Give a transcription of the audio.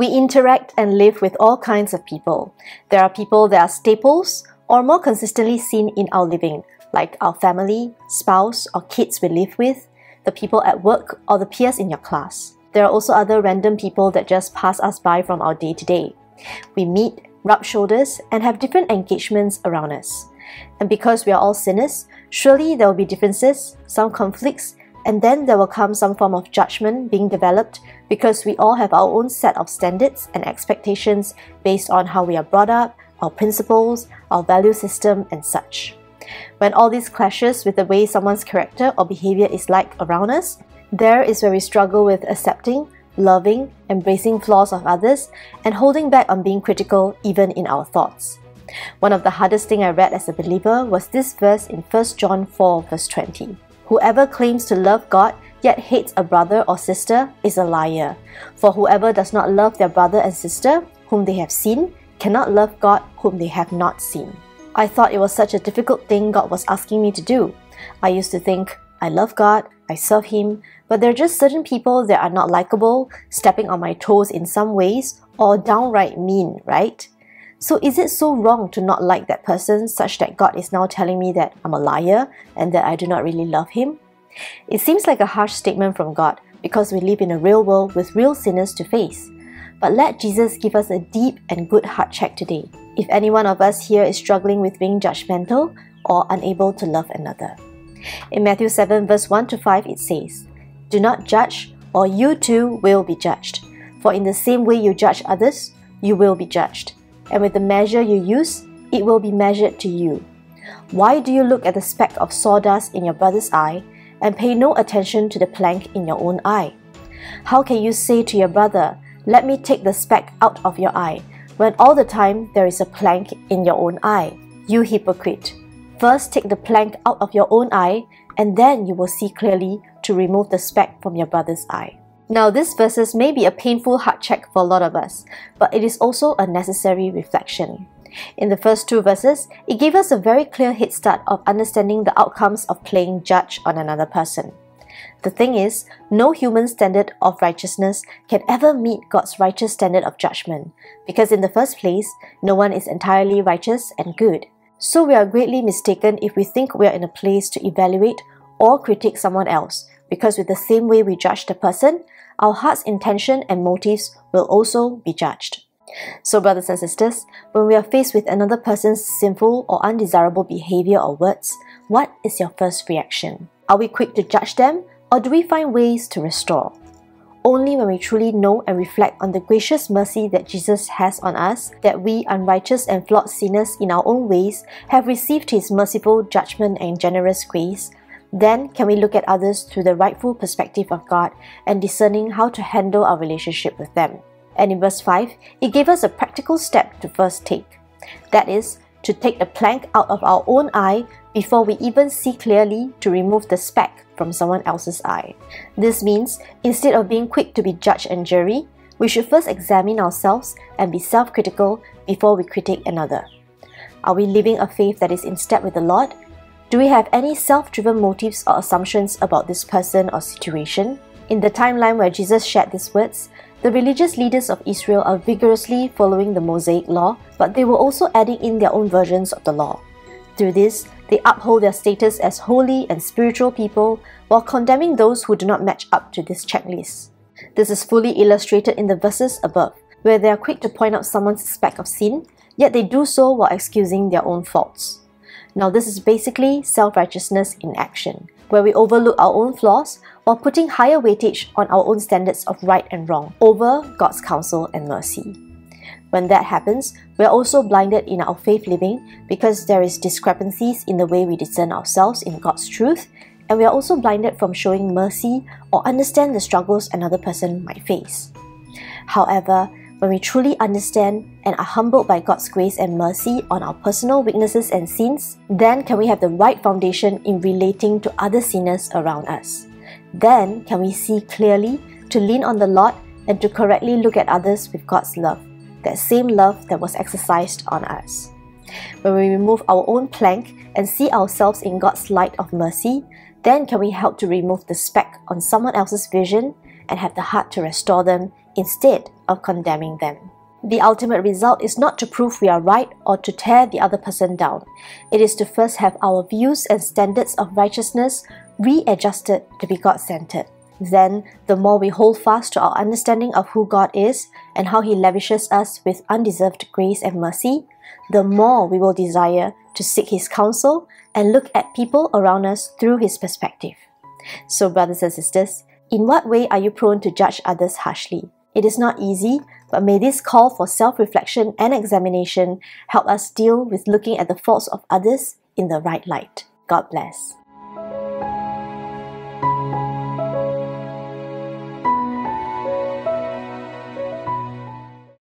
We interact and live with all kinds of people. There are people that are staples or more consistently seen in our living, like our family, spouse, or kids we live with, the people at work, or the peers in your class. There are also other random people that just pass us by from our day to day. We meet, rub shoulders, and have different engagements around us. And because we are all sinners, surely there will be differences, some conflicts, and then there will come some form of judgment being developed because we all have our own set of standards and expectations based on how we are brought up, our principles, our value system, and such. When all this clashes with the way someone's character or behavior is like around us, there is where we struggle with accepting, loving, embracing flaws of others, and holding back on being critical even in our thoughts. One of the hardest things I read as a believer was this verse in 1 John 4, verse 20. Whoever claims to love God yet hates a brother or sister is a liar. For whoever does not love their brother and sister, whom they have seen, cannot love God whom they have not seen. I thought it was such a difficult thing God was asking me to do. I used to think, I love God, I serve Him, but there are just certain people that are not likable, stepping on my toes in some ways, or downright mean, right? So is it so wrong to not like that person such that God is now telling me that I'm a liar and that I do not really love Him? It seems like a harsh statement from God because we live in a real world with real sinners to face. But let Jesus give us a deep and good heart check today. If any one of us here is struggling with being judgmental or unable to love another. In Matthew 7, verse 1 to 5, it says, Do not judge, or you too will be judged. For in the same way you judge others, you will be judged and with the measure you use, it will be measured to you. Why do you look at the speck of sawdust in your brother's eye and pay no attention to the plank in your own eye? How can you say to your brother, Let me take the speck out of your eye, when all the time there is a plank in your own eye? You hypocrite! First take the plank out of your own eye, and then you will see clearly to remove the speck from your brother's eye. Now, these verses may be a painful heart check for a lot of us, but it is also a necessary reflection. In the first two verses, it gave us a very clear head start of understanding the outcomes of playing judge on another person. The thing is, no human standard of righteousness can ever meet God's righteous standard of judgment, because in the first place, no one is entirely righteous and good. So we are greatly mistaken if we think we are in a place to evaluate or critique someone else, because with the same way we judge the person, our heart's intention and motives will also be judged. So, brothers and sisters, when we are faced with another person's sinful or undesirable behavior or words, what is your first reaction? Are we quick to judge them, or do we find ways to restore? Only when we truly know and reflect on the gracious mercy that Jesus has on us, that we, unrighteous and flawed sinners in our own ways, have received His merciful judgment and generous grace, then can we look at others through the rightful perspective of God and discerning how to handle our relationship with them. And in verse 5, it gave us a practical step to first take. That is, to take the plank out of our own eye before we even see clearly to remove the speck from someone else's eye. This means instead of being quick to be judge and jury, we should first examine ourselves and be self critical before we critique another. Are we living a faith that is in step with the Lord do we have any self driven motives or assumptions about this person or situation? In the timeline where Jesus shared these words, the religious leaders of Israel are vigorously following the Mosaic law, but they were also adding in their own versions of the law. Through this, they uphold their status as holy and spiritual people while condemning those who do not match up to this checklist. This is fully illustrated in the verses above, where they are quick to point out someone's speck of sin, yet they do so while excusing their own faults. Now, this is basically self righteousness in action, where we overlook our own flaws while putting higher weightage on our own standards of right and wrong over God's counsel and mercy. When that happens, we are also blinded in our faith living because there is discrepancies in the way we discern ourselves in God's truth, and we are also blinded from showing mercy or understand the struggles another person might face. However, when we truly understand and are humbled by God's grace and mercy on our personal weaknesses and sins, then can we have the right foundation in relating to other sinners around us. Then can we see clearly to lean on the Lord and to correctly look at others with God's love, that same love that was exercised on us. When we remove our own plank and see ourselves in God's light of mercy, then can we help to remove the speck on someone else's vision and have the heart to restore them instead of condemning them. The ultimate result is not to prove we are right or to tear the other person down. It is to first have our views and standards of righteousness readjusted to be God centered. Then, the more we hold fast to our understanding of who God is and how He lavishes us with undeserved grace and mercy, the more we will desire to seek His counsel and look at people around us through His perspective. So, brothers and sisters, in what way are you prone to judge others harshly? It is not easy, but may this call for self reflection and examination help us deal with looking at the faults of others in the right light. God bless.